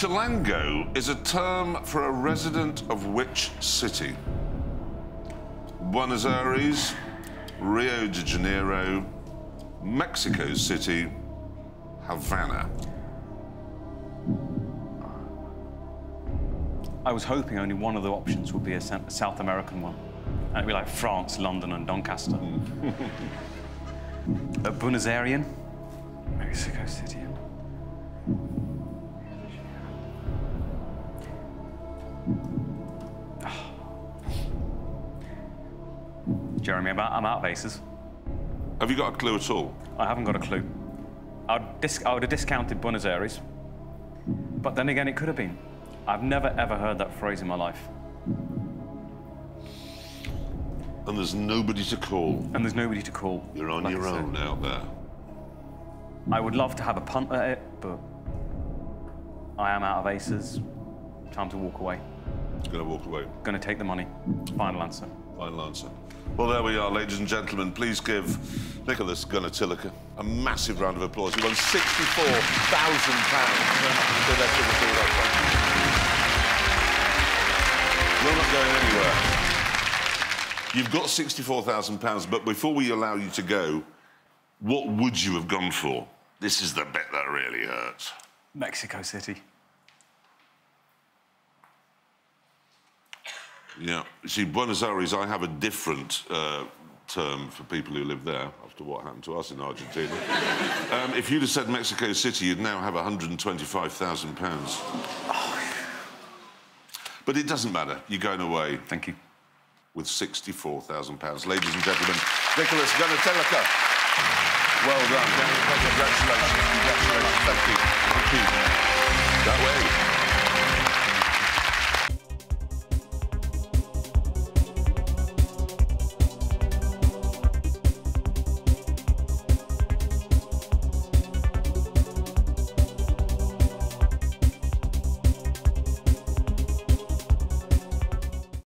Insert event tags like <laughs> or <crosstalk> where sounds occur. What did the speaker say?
Chilango is a term for a resident of which city? Buenos Aires, Rio de Janeiro, Mexico City, Havana. I was hoping only one of the options would be a South American one. And it'd be like France, London, and Doncaster. <laughs> a Buenos Aires, Mexico City. Jeremy, I'm out, I'm out of aces. Have you got a clue at all? I haven't got a clue. I'd dis- I would have discounted Buenos Aires. But then again, it could have been. I've never ever heard that phrase in my life. And there's nobody to call. And there's nobody to call. You're on like your own out there. I would love to have a punt at it, but I am out of aces. Time to walk away. Gonna walk away. Gonna take the money. Final answer. Final answer. Well, there we are, ladies and gentlemen. Please give Nicholas Gunatilica a massive round of applause. He won £64,000. You're not going anywhere. You've got £64,000, but before we allow you to go, what would you have gone for? This is the bit that really hurts. Mexico City. Yeah. See, Buenos Aires, I have a different uh, term for people who live there after what happened to us in Argentina. <laughs> um, if you'd have said Mexico City, you'd now have £125,000. But it doesn't matter. You're going away Thank you. with £64,000. Ladies and gentlemen, Nicholas Gunatelica. Well done. Congratulations. Congratulations. Thank you.